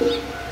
Música